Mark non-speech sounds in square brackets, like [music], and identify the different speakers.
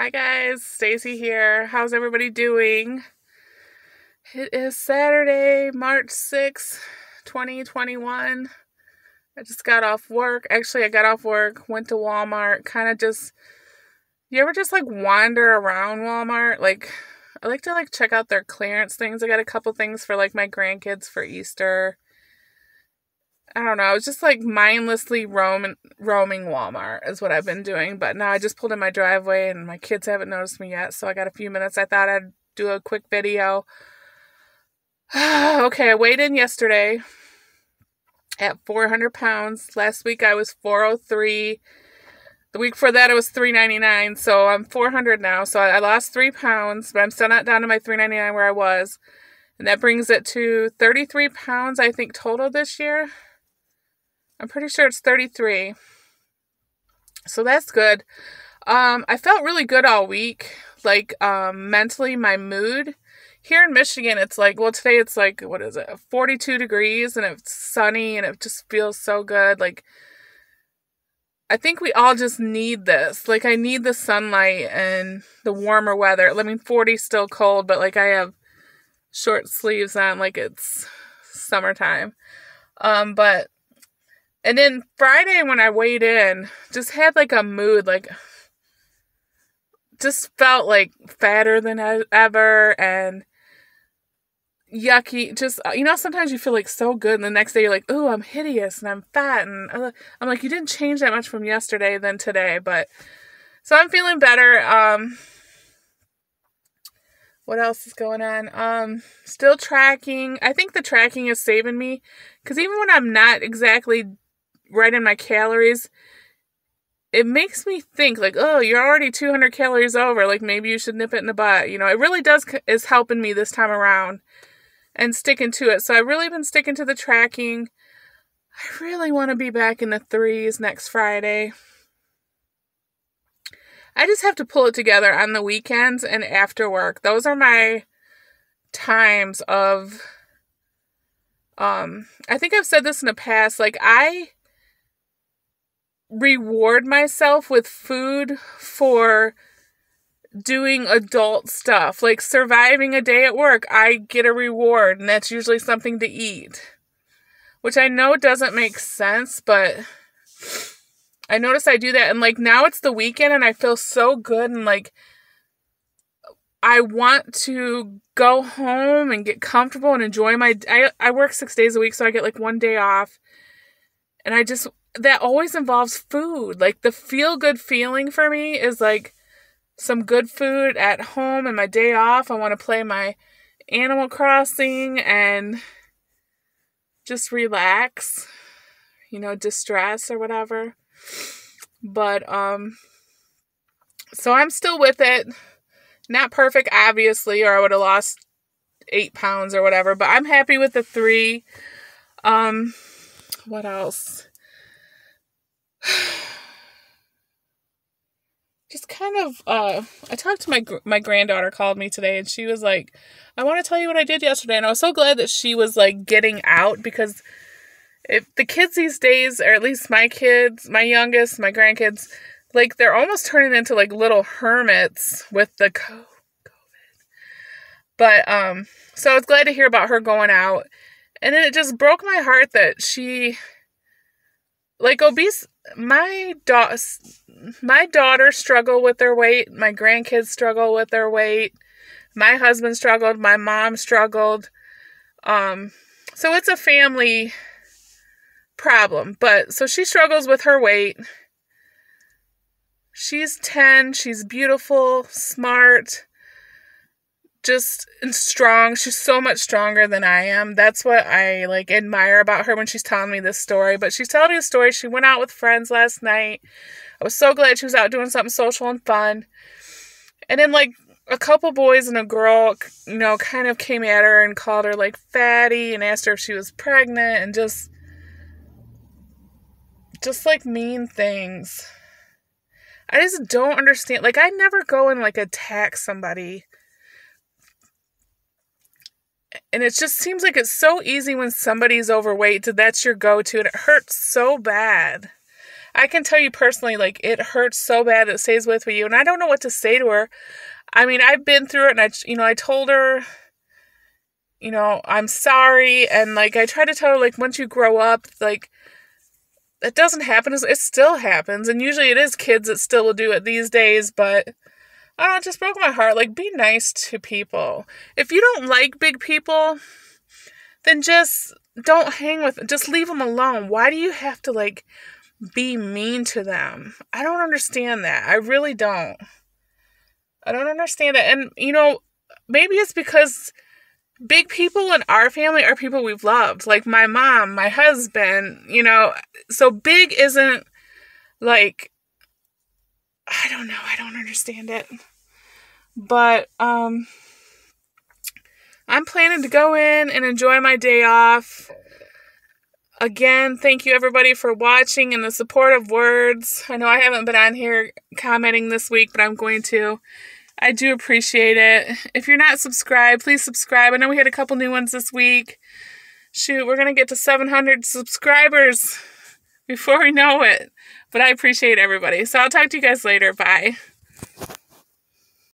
Speaker 1: Hi guys, Stacy here. How's everybody doing? It is Saturday, March 6th, 2021. I just got off work. Actually, I got off work, went to Walmart, kind of just you ever just like wander around Walmart? Like I like to like check out their clearance things. I got a couple things for like my grandkids for Easter. I don't know. I was just like mindlessly roaming roaming Walmart is what I've been doing. But now I just pulled in my driveway and my kids haven't noticed me yet, so I got a few minutes. I thought I'd do a quick video. [sighs] okay, I weighed in yesterday at 400 pounds. Last week I was 403. The week before that, it was three ninety nine. So I'm four hundred now. So I lost three pounds, but I'm still not down to my three ninety nine where I was, and that brings it to thirty three pounds. I think total this year. I'm pretty sure it's thirty three. So that's good. Um, I felt really good all week. Like um, mentally, my mood here in Michigan, it's like well today it's like what is it, forty two degrees, and it's sunny, and it just feels so good. Like I think we all just need this. Like I need the sunlight and the warmer weather. I mean 40 still cold, but like I have short sleeves on like it's summertime. Um but and then Friday when I weighed in, just had like a mood like just felt like fatter than ever and yucky. Just uh, you know, sometimes you feel like so good, and the next day you're like, "Oh, I'm hideous and I'm fat," and uh, I'm like, "You didn't change that much from yesterday than today." But so I'm feeling better. Um, what else is going on? Um, still tracking. I think the tracking is saving me because even when I'm not exactly right in my calories, it makes me think like, oh, you're already 200 calories over. Like maybe you should nip it in the butt. You know, it really does is helping me this time around and sticking to it. So I've really been sticking to the tracking. I really want to be back in the threes next Friday. I just have to pull it together on the weekends and after work. Those are my times of um I think I've said this in the past like I reward myself with food for doing adult stuff, like surviving a day at work, I get a reward, and that's usually something to eat. Which I know doesn't make sense, but I notice I do that. And like now it's the weekend, and I feel so good, and like I want to go home and get comfortable and enjoy my. I, I work six days a week, so I get like one day off. And I just, that always involves food. Like the feel good feeling for me is like, some good food at home and my day off. I want to play my Animal Crossing and just relax, you know, distress or whatever. But um so I'm still with it. Not perfect obviously or I would have lost 8 pounds or whatever, but I'm happy with the 3. Um what else? Just kind of uh I talked to my my granddaughter called me today and she was like I want to tell you what I did yesterday and I was so glad that she was like getting out because if the kids these days or at least my kids, my youngest, my grandkids, like they're almost turning into like little hermits with the COVID. But um so I was glad to hear about her going out. And then it just broke my heart that she like obese my daughter my daughters struggle with their weight my grandkids struggle with their weight my husband struggled my mom struggled um so it's a family problem but so she struggles with her weight. She's 10 she's beautiful smart just and strong. She's so much stronger than I am. That's what I like admire about her when she's telling me this story. But she's telling me a story. She went out with friends last night. I was so glad she was out doing something social and fun. And then like a couple boys and a girl, you know, kind of came at her and called her like fatty and asked her if she was pregnant and just just like mean things. I just don't understand. Like I never go and like attack somebody and it just seems like it's so easy when somebody's overweight to that's your go-to and it hurts so bad I can tell you personally, like, it hurts so bad it stays with you. And I don't know what to say to her. I mean, I've been through it and I, you know, I told her, you know, I'm sorry. And like, I try to tell her, like, once you grow up, like, it doesn't happen. It still happens. And usually it is kids that still will do it these days. But Know, it just broke my heart. Like, be nice to people. If you don't like big people, then just don't hang with them. just leave them alone. Why do you have to like be mean to them? I don't understand that. I really don't. I don't understand it. And you know, maybe it's because big people in our family are people we've loved, like my mom, my husband, you know. So big isn't like I don't know, I don't understand it. But um I'm planning to go in and enjoy my day off. Again, thank you everybody for watching and the supportive words. I know I haven't been on here commenting this week, but I'm going to. I do appreciate it. If you're not subscribed, please subscribe. I know we had a couple new ones this week. Shoot, we're going to get to 700 subscribers before we know it. But I appreciate everybody. So I'll talk to you guys later. Bye.